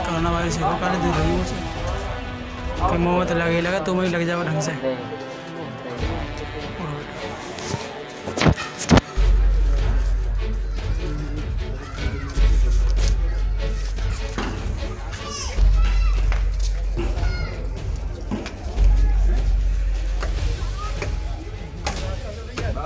Corona virus है कारण दे रही मुझे मोहम्मद लगे लगा तुम्हें लग जाओ ढंग से।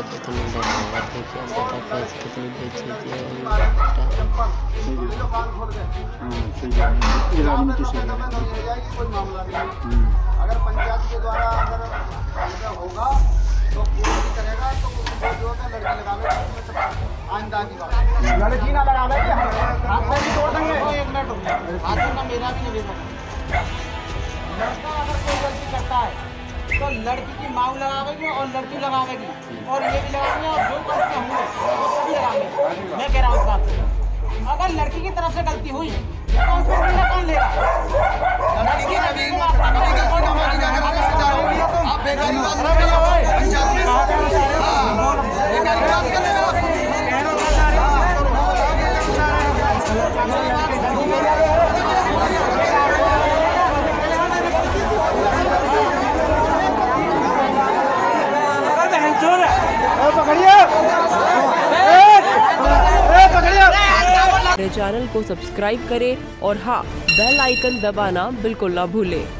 तुम धन्यवाद देखिए पता कैसे कितनी बेचती है अगर पंचायत के द्वारा होगा तो करेगा तो जो है लड़की लगावे की लड़की ना लगावे हाथ भी तोड़ देंगे एक मिनट हाथ मेरा भी नहीं लड़का अगर कोई गलती करता है तो लड़की की मांग लगावेगी और लड़की लगावेगी। और ये भी लगाएँगे और जो गलतियाँ होंगी वो सभी मैं कह रहा हूँ बात अगर लड़की की तरफ़ से गलती हुई तो उसमें कौन लेगा। चैनल को सब्सक्राइब करें और हाँ बेल आइकन दबाना बिल्कुल ना भूलें।